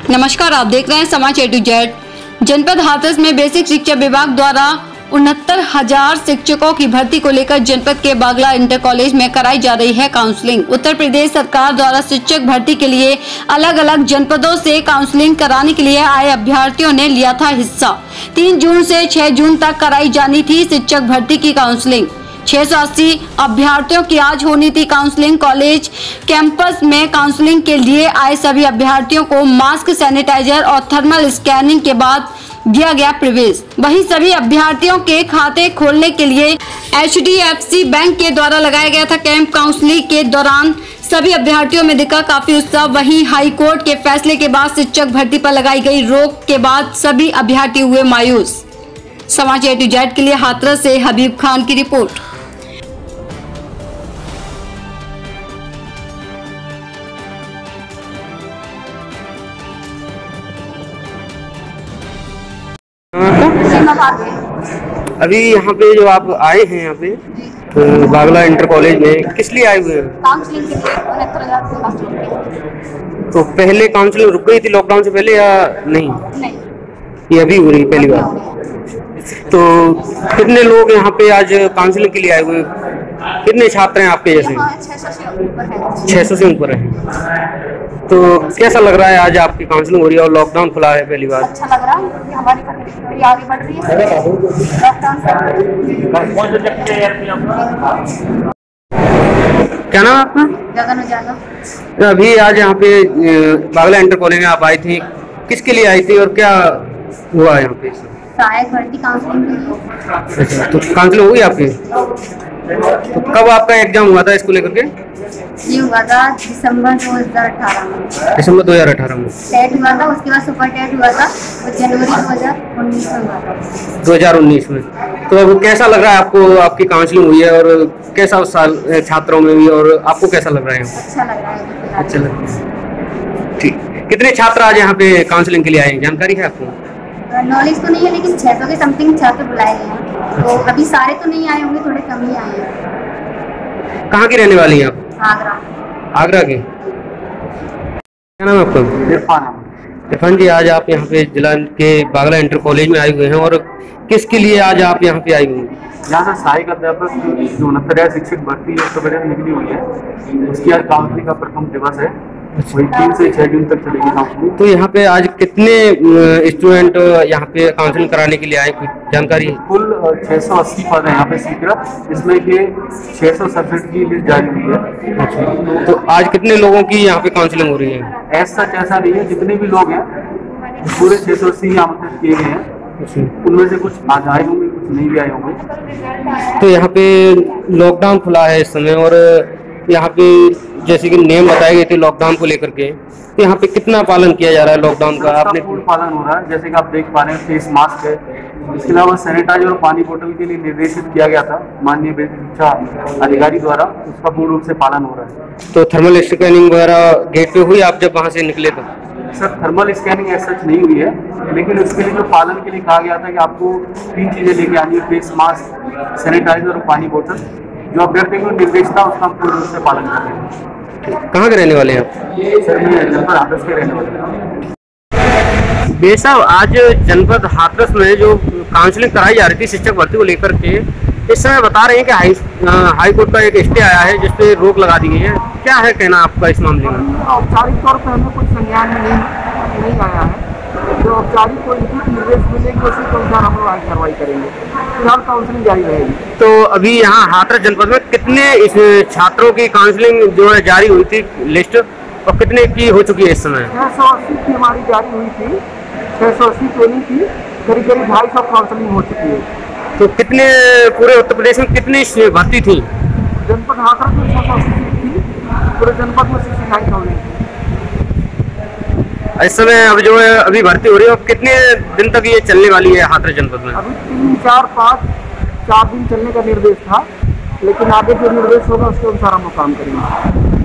नमस्कार, आप देख रहे हैं समाज ए टू जेड जनपद हाथरस में बेसिक शिक्षा विभाग द्वारा उनहत्तर हज़ार शिक्षकों की भर्ती को लेकर जनपद के बागला इंटर कॉलेज में कराई जा रही है काउंसलिंग। उत्तर प्रदेश सरकार द्वारा शिक्षक भर्ती के लिए अलग अलग जनपदों से काउंसलिंग कराने के लिए आए अभ्यर्थियों ने लिया था हिस्सा। तीन जून से छह जून तक कराई जानी थी शिक्षक भर्ती की काउंसलिंग। 680 अभ्यर्थियों की आज होनी थी काउंसलिंग कॉलेज कैंपस में काउंसलिंग के लिए आए सभी अभ्यर्थियों को मास्क सैनिटाइजर और थर्मल स्कैनिंग के बाद दिया गया प्रवेश। वहीं सभी अभ्यर्थियों के खाते खोलने के लिए एचडीएफसी बैंक के द्वारा लगाया गया था कैंप काउंसलिंग के दौरान। सभी अभ्यर्थियों में दिखा काफ़ी उत्साह। वहीं हाई कोर्ट के फैसले के बाद शिक्षक भर्ती पर लगाई गई रोक के बाद सभी अभ्यर्थी हुए मायूस। समाज ए टू जेड के लिए हाथरस से हबीब खान की रिपोर्ट। अभी यहाँ पे जो आप आए हैं यहाँ पे तो बागला इंटर कॉलेज में किस लिए आए हुए हैं? तो पहले काउंसलिंग रुक गई थी लॉकडाउन से पहले या नहीं? नहीं। ये अभी हो रही है पहली बार। तो कितने लोग यहाँ पे आज काउंसलिंग के लिए आए हुए हैं? कितने छात्र हैं आपके जैसे? छह सौ से ऊपर है। सौ से ऊपर है। तो कैसा लग रहा है आज आपकी काउंसलिंग हो रही है और लॉकडाउन खुला है पहली बार? अच्छा लग रहा है थोड़ी आगे बढ़ रही है। क्या नाम आपका? ज़्यादा उजाला। अभी आज यहाँ पे बागला इंटर कॉलेज में आप आई थी। किसके लिए आई थी और क्या हुआ यहाँ पे? सहायक भर्ती काउंसलिंग अच्छा तो काउंसलिंग हो गई आपकी तो कब आपका एग्ज़ाम हुआ था इसको लेकर के? ये हुआ था दिसंबर दो हज़ार अठारह में। दिसंबर 2018 में। टेट हुआ था उसके बाद सुपर टेट हुआ था वो जनवरी दो हज़ार उन्नीस में हुआ था। 2019 में। तो अब कैसा लग रहा है आपको? आपकी काउंसलिंग हुई है और कैसा उस साल छात्रों में भी और आपको कैसा लग रहा है? अच्छा लग रहा है अच्छा लग रहा है। ठीक। कितने छात्र आज यहाँ पे काउंसलिंग के लिए आए हैं? जानकारी है आपको? नॉलेज तो नहीं है लेकिन छह सौ के समथिंग छात्र बुलाए गए हैं। तो अभी सारे तो नहीं आए होंगे थोड़े कम ही आए हैं। कहाँ की रहने वाली हैं आप? आगरा। आगरा के? क्या नाम है आपका? इरफान इरफान जी आज आप यहाँ पे जिला के बागला इंटर कॉलेज में आए हुए हैं और किसके लिए आज आप यहाँ पे आए हुए हैं? यहाँ से सहायक अध्यापक जो उनहत्तर हज़ार शिक्षक भर्ती उत्तर प्रदेश में निकली हुई है। उसकी आज काउंसलिंग का प्रथम दिवस है। वही तीन से छह जून तक चलेगी काउंसलिंग तो यहाँ पे आज कितने स्टूडेंट यहाँ पे काउंसलिंग कराने के लिए आए? कुछ जानकारी? कुल छह सौ अस्सी पद है यहाँ पे सीकर इसमें के छह सौ सड़सठ की लिस्ट जारी हुई है। तो आज कितने लोगों की यहाँ पे काउंसलिंग हो रही है? ऐसा ऐसा नहीं है जितने भी लोग हैं पूरे छह सौ अस्सी आमंत्रित किए गए हैं। उनमें से कुछ आज आए होंगे कुछ नहीं भी आए होंगे। तो यहाँ पे लॉकडाउन खुला है इस समय और यहाँ पे जैसे कि नियम बताए गए थे लॉकडाउन को लेकर के तो यहाँ पे कितना पालन किया जा रहा है लॉकडाउन का? आपने पालन हो रहा है? जैसे कि आप देख पा रहे हैं फेस मास्क है। इसके अलावा सैनिटाइजर और पानी बोतल के लिए निर्देशित किया गया था माननीय शिक्षा अधिकारी द्वारा उसका पूर्ण रूप से पालन हो रहा है। तो थर्मल स्कैनिंग वगैरह गेट पे हुई आप जब वहाँ से निकले तो? सर थर्मल स्कैनिंग ऐसा सच नहीं हुई है लेकिन उसके लिए जो पालन के लिए कहा गया था कि आपको तीन चीज़ें लेके आनी है फेस मास्क सैनिटाइजर और पानी बोतल जो अभ्यर्थी को निर्देश था उसका हम पूर्ण रूप से पालन कर कहाँ के रहने वाले हैं आप? सर मैं जनपद हाथरस के रहने वाले बेसाब आज जनपद हाथरस में जो काउंसलिंग कराई जा रही थी शिक्षक भर्ती को लेकर के इस समय बता रहे हैं कि हाई हाई कोर्ट का एक स्टे आया है जिसपे रोक लगा दी गई है। क्या है कहना आपका इस मामले में? औपचारिक तौर पर हमें कुछ संज्ञान में नहीं नहीं आया है। जो औपचारिक कोई लिखित निर्देश मिलेगी उसी के अनुसार हम लोग आगे कार्रवाई करेंगे। फ़िलहाल काउंसलिंग जारी रहेगी। तो अभी यहाँ हाथरस जनपद में कितने इस छात्रों की काउंसलिंग जो है जारी हुई थी लिस्ट और कितने की हो चुकी है इस समय? छः सौ अस्सी की हमारी जारी हुई थी। छः सौ अस्सी ट्रेनिंग की करीब करीब ढाई सौ काउंसलिंग हो चुकी है। तो कितने पूरे उत्तर प्रदेश में कितनी भर्ती थी? जनपद हाथरस में छः सौ अस्सी थी। पूरे जनपद में सिक्सटी नाइन थाउज़ेंड इस समय अब जो है, अभी भर्ती हो रही है। अब कितने दिन तक ये चलने वाली है हाथरस जनपद में? अभी तीन, चार, पाँच, चार दिन चलने का निर्देश था, लेकिन आगे जो निर्देश होगा, उसके अनुसार हम काम करेंगे।